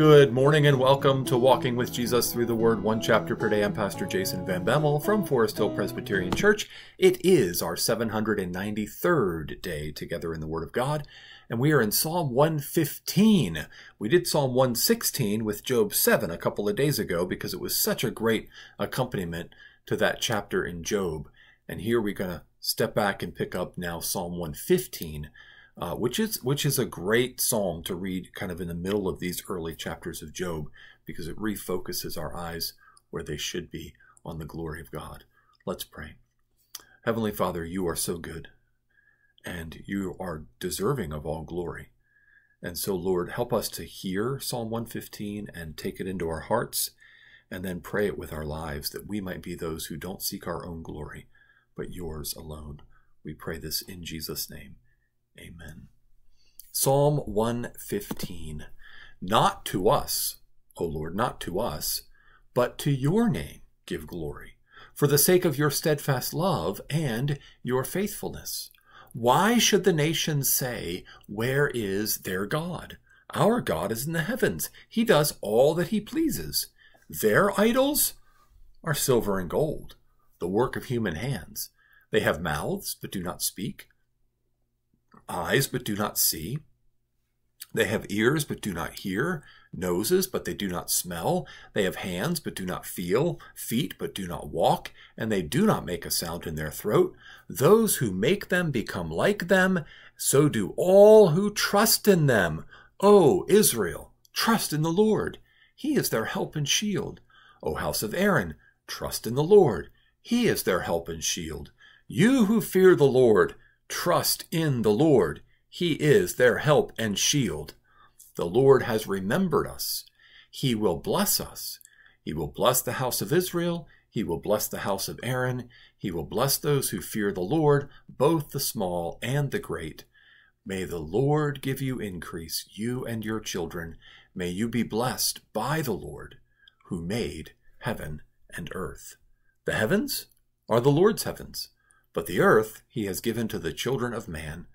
Good morning and welcome to Walking with Jesus Through the Word, one chapter per day. I'm Pastor Jason Van Bemmel from Forest Hill Presbyterian Church. It is our 793rd day together in the Word of God, and we are in Psalm 115. We did Psalm 116 with Job 7 a couple of days ago because it was such a great accompaniment to that chapter in Job. And here we're going to step back and pick up now Psalm 115 uh, which is which is a great psalm to read kind of in the middle of these early chapters of Job because it refocuses our eyes where they should be on the glory of God. Let's pray. Heavenly Father, you are so good and you are deserving of all glory. And so, Lord, help us to hear Psalm 115 and take it into our hearts and then pray it with our lives that we might be those who don't seek our own glory, but yours alone. We pray this in Jesus' name. Amen. Psalm 115. Not to us, O Lord, not to us, but to your name give glory, for the sake of your steadfast love and your faithfulness. Why should the nations say, Where is their God? Our God is in the heavens. He does all that he pleases. Their idols are silver and gold, the work of human hands. They have mouths, but do not speak eyes but do not see. They have ears but do not hear, noses but they do not smell. They have hands but do not feel, feet but do not walk, and they do not make a sound in their throat. Those who make them become like them, so do all who trust in them. O Israel, trust in the Lord. He is their help and shield. O house of Aaron, trust in the Lord. He is their help and shield. You who fear the Lord, Trust in the Lord. He is their help and shield. The Lord has remembered us. He will bless us. He will bless the house of Israel. He will bless the house of Aaron. He will bless those who fear the Lord, both the small and the great. May the Lord give you increase, you and your children. May you be blessed by the Lord, who made heaven and earth. The heavens are the Lord's heavens but the earth he has given to the children of man.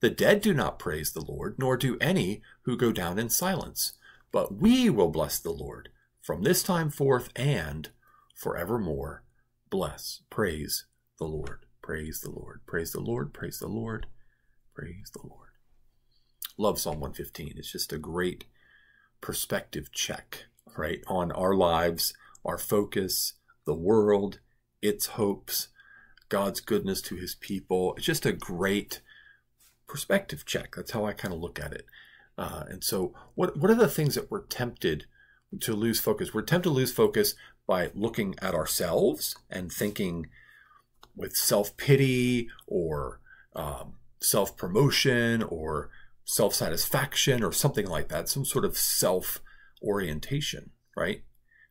The dead do not praise the Lord, nor do any who go down in silence. But we will bless the Lord from this time forth and forevermore. Bless, praise the Lord, praise the Lord, praise the Lord, praise the Lord, praise the Lord. Love Psalm 115. It's just a great perspective check, right, on our lives, our focus, the world, its hopes, God's goodness to his people. It's just a great perspective check. That's how I kind of look at it. Uh, and so, what, what are the things that we're tempted to lose focus? We're tempted to lose focus by looking at ourselves and thinking with self pity or um, self promotion or self satisfaction or something like that, some sort of self orientation, right?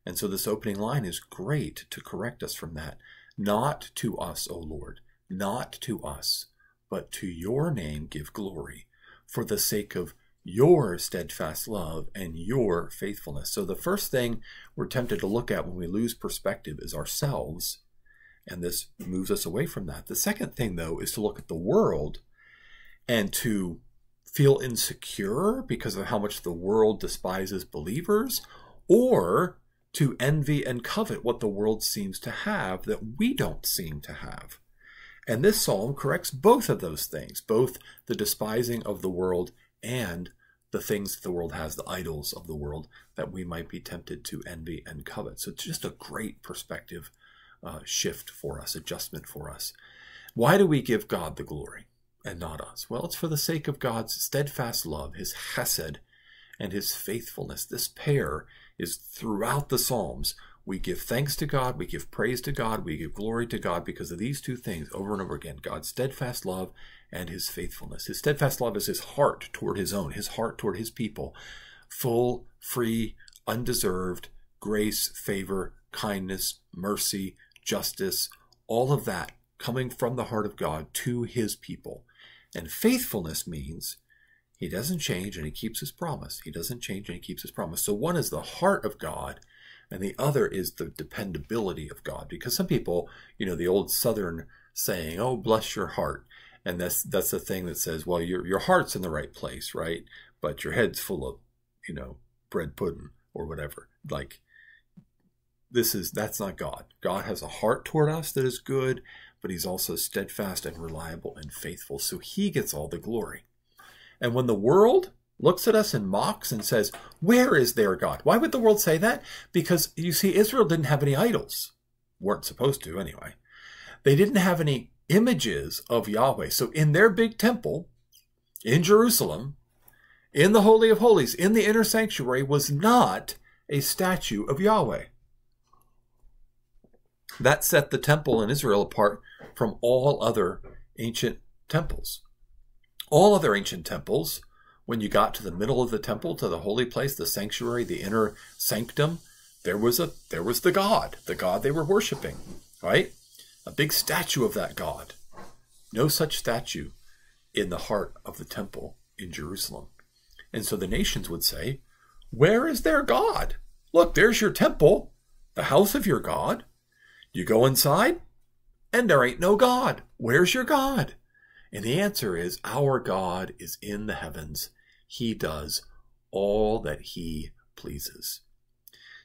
And so, this opening line is great to correct us from that. Not to us, O Lord, not to us, but to your name give glory, for the sake of your steadfast love and your faithfulness. So, the first thing we're tempted to look at when we lose perspective is ourselves, and this moves us away from that. The second thing, though, is to look at the world and to feel insecure because of how much the world despises believers, or to envy and covet what the world seems to have that we don't seem to have. And this psalm corrects both of those things, both the despising of the world and the things that the world has, the idols of the world that we might be tempted to envy and covet. So it's just a great perspective uh, shift for us, adjustment for us. Why do we give God the glory and not us? Well, it's for the sake of God's steadfast love, his chesed, and his faithfulness. This pair is throughout the Psalms. We give thanks to God, we give praise to God, we give glory to God because of these two things over and over again God's steadfast love and his faithfulness. His steadfast love is his heart toward his own, his heart toward his people. Full, free, undeserved grace, favor, kindness, mercy, justice, all of that coming from the heart of God to his people. And faithfulness means he doesn't change and he keeps his promise. He doesn't change and he keeps his promise. So one is the heart of God and the other is the dependability of God. Because some people, you know, the old Southern saying, oh, bless your heart. And that's that's the thing that says, well, your your heart's in the right place, right? But your head's full of, you know, bread pudding or whatever. Like this is that's not God. God has a heart toward us that is good, but he's also steadfast and reliable and faithful. So he gets all the glory. And when the world looks at us and mocks and says, Where is their God? Why would the world say that? Because you see, Israel didn't have any idols. weren't supposed to anyway. They didn't have any images of Yahweh. So in their big temple in Jerusalem, in the Holy of Holies, in the inner sanctuary, was not a statue of Yahweh. That set the temple in Israel apart from all other ancient temples. All other ancient temples when you got to the middle of the temple, to the holy place, the sanctuary, the inner sanctum, there was a there was the God, the God they were worshiping, right? A big statue of that God. No such statue in the heart of the temple in Jerusalem. And so the nations would say, Where is their God? Look, there's your temple, the house of your God. You go inside, and there ain't no God. Where's your God? And the answer is, Our God is in the heavens he does all that he pleases.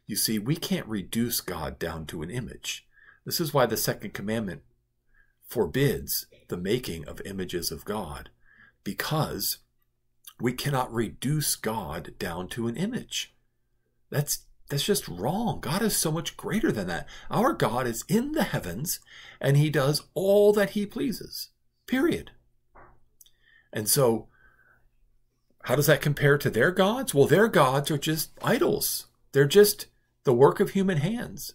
You see, we can't reduce God down to an image. This is why the second commandment forbids the making of images of God, because we cannot reduce God down to an image. That's that's just wrong. God is so much greater than that. Our God is in the heavens and he does all that he pleases. Period. And so how does that compare to their gods? Well, their gods are just idols. They're just the work of human hands.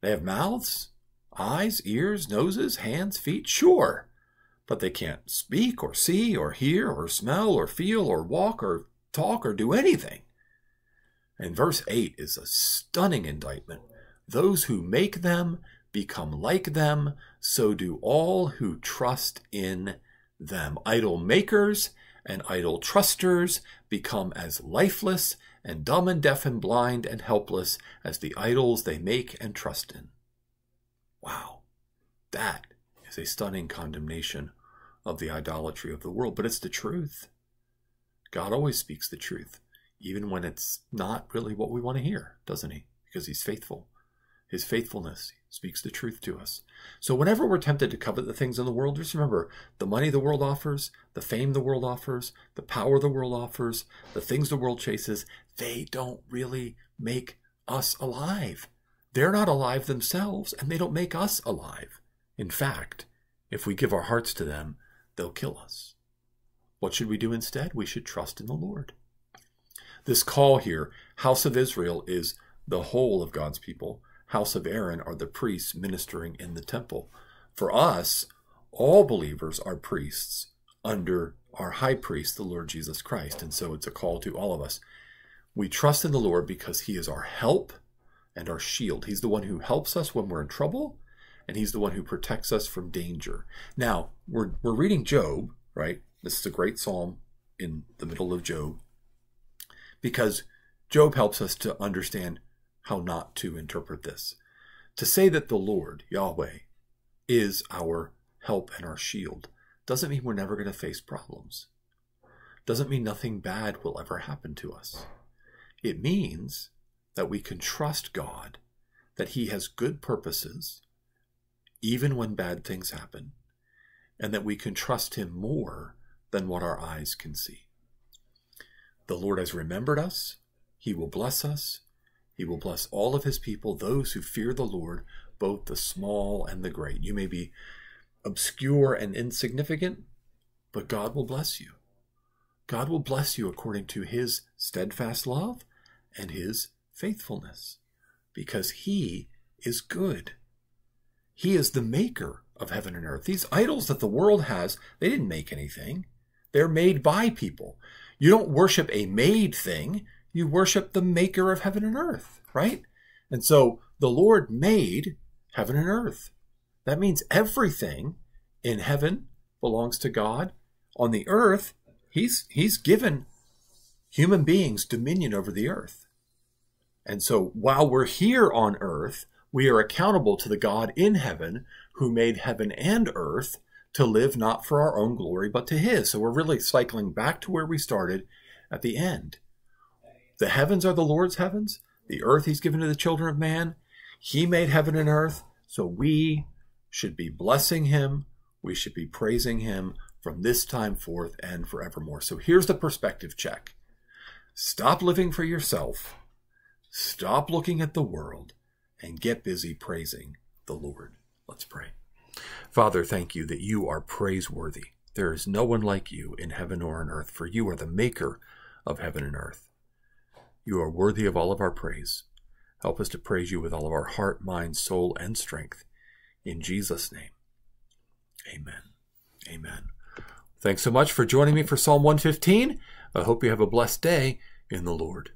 They have mouths, eyes, ears, noses, hands, feet, sure. But they can't speak or see or hear or smell or feel or walk or talk or do anything. And verse 8 is a stunning indictment. Those who make them become like them, so do all who trust in them. Idol makers and idol trusters become as lifeless and dumb and deaf and blind and helpless as the idols they make and trust in. Wow, that is a stunning condemnation of the idolatry of the world, but it's the truth. God always speaks the truth, even when it's not really what we want to hear, doesn't he? Because he's faithful. His faithfulness speaks the truth to us. So whenever we're tempted to covet the things in the world, just remember the money the world offers, the fame the world offers, the power the world offers, the things the world chases, they don't really make us alive. They're not alive themselves, and they don't make us alive. In fact, if we give our hearts to them, they'll kill us. What should we do instead? We should trust in the Lord. This call here, House of Israel, is the whole of God's people house of Aaron are the priests ministering in the temple. For us, all believers are priests under our high priest, the Lord Jesus Christ. And so it's a call to all of us. We trust in the Lord because he is our help and our shield. He's the one who helps us when we're in trouble, and he's the one who protects us from danger. Now, we're, we're reading Job, right? This is a great psalm in the middle of Job because Job helps us to understand how not to interpret this. To say that the Lord, Yahweh, is our help and our shield doesn't mean we're never going to face problems. Doesn't mean nothing bad will ever happen to us. It means that we can trust God, that He has good purposes, even when bad things happen, and that we can trust Him more than what our eyes can see. The Lord has remembered us, He will bless us, he will bless all of his people, those who fear the Lord, both the small and the great. You may be obscure and insignificant, but God will bless you. God will bless you according to his steadfast love and his faithfulness, because he is good. He is the maker of heaven and earth. These idols that the world has, they didn't make anything. They're made by people. You don't worship a made thing you worship the maker of heaven and earth, right? And so the Lord made heaven and earth. That means everything in heaven belongs to God. On the earth, he's he's given human beings dominion over the earth. And so while we're here on earth, we are accountable to the God in heaven who made heaven and earth to live not for our own glory but to his. So we're really cycling back to where we started at the end The heavens are the Lord's heavens, the earth he's given to the children of man. He made heaven and earth, so we should be blessing him, we should be praising him from this time forth and forevermore. So here's the perspective check. Stop living for yourself, stop looking at the world, and get busy praising the Lord. Let's pray. Father, thank you that you are praiseworthy. There is no one like you in heaven or on earth, for you are the maker of heaven and earth. You are worthy of all of our praise. Help us to praise you with all of our heart, mind, soul, and strength. In Jesus' name, amen. Amen. Thanks so much for joining me for Psalm 115. I hope you have a blessed day in the Lord.